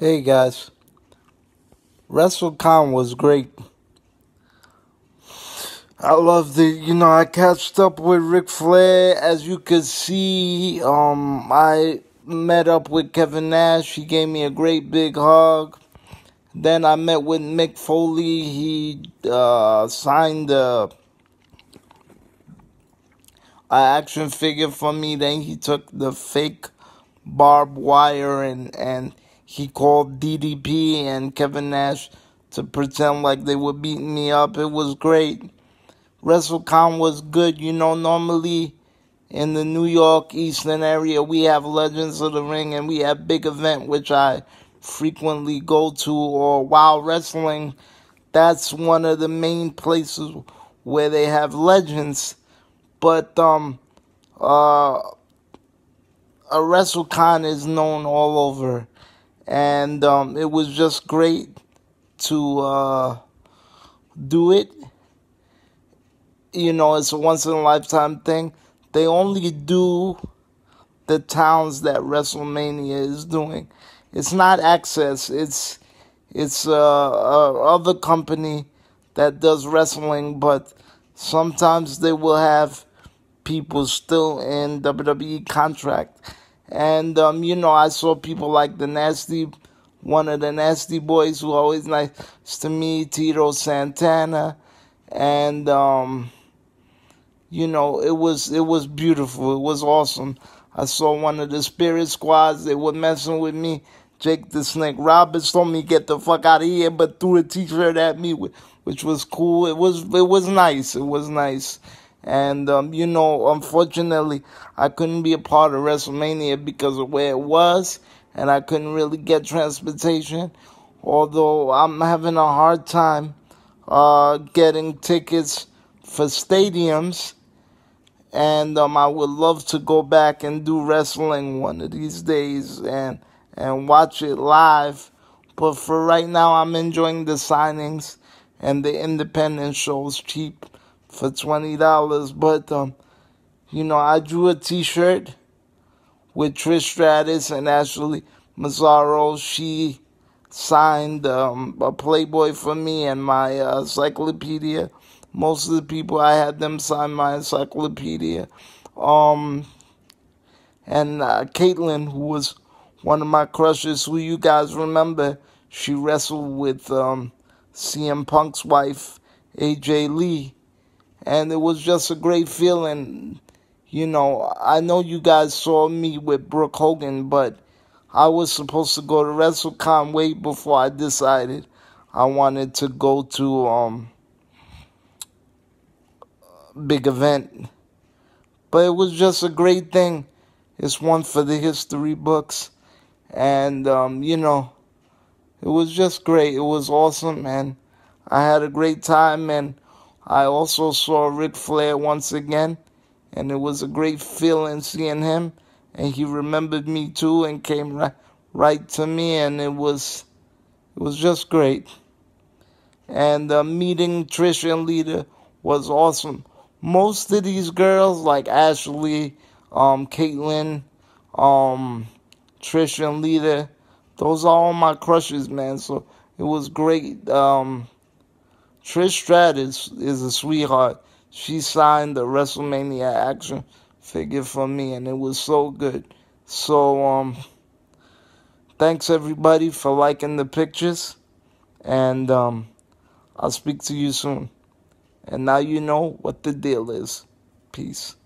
Hey guys, WrestleCon was great. I loved it. You know, I catched up with Ric Flair. As you could see, um, I met up with Kevin Nash. He gave me a great big hug. Then I met with Mick Foley. He uh, signed a, a action figure for me. Then he took the fake barbed wire and and he called DDP and Kevin Nash to pretend like they were beating me up. It was great. WrestleCon was good. You know, normally in the New York Eastern area, we have Legends of the Ring and we have big event, which I frequently go to, or Wow Wrestling. That's one of the main places where they have legends. But um, uh, a WrestleCon is known all over and um, it was just great to uh, do it. You know, it's a once in a lifetime thing. They only do the towns that WrestleMania is doing. It's not Axxess. It's it's uh, a other company that does wrestling, but sometimes they will have people still in WWE contract and, um, you know, I saw people like the Nasty, one of the Nasty Boys who always nice to me, Tito Santana. And, um, you know, it was, it was beautiful. It was awesome. I saw one of the Spirit Squads. They were messing with me. Jake the Snake Roberts told me get the fuck out of here, but threw a t-shirt at me, which was cool. It was, it was nice. It was nice. And, um, you know, unfortunately, I couldn't be a part of WrestleMania because of where it was, and I couldn't really get transportation. Although I'm having a hard time uh, getting tickets for stadiums, and um, I would love to go back and do wrestling one of these days and and watch it live. But for right now, I'm enjoying the signings and the independent shows cheap for twenty dollars. But um, you know, I drew a T-shirt with Trish Stratus and Ashley Massaro. She signed um, a Playboy for me and my uh, encyclopedia. Most of the people I had them sign my encyclopedia. Um, and uh, Kaitlyn, who was one of my crushes, who you guys remember, she wrestled with um, CM Punk's wife, AJ Lee and it was just a great feeling. You know, I know you guys saw me with Brooke Hogan, but I was supposed to go to WrestleCon way before I decided I wanted to go to um big event. But it was just a great thing. It's one for the history books. And um, you know, it was just great. It was awesome and I had a great time and I also saw Ric Flair once again, and it was a great feeling seeing him. And he remembered me too, and came right, right to me, and it was, it was just great. And uh, meeting Trish and Lita was awesome. Most of these girls, like Ashley, um, Kaitlyn, um, Trish and Lita, those are all my crushes, man. So it was great. Um, Trish Stratus is a sweetheart. She signed the WrestleMania action figure for me, and it was so good. So, um, thanks everybody for liking the pictures, and um, I'll speak to you soon. And now you know what the deal is. Peace.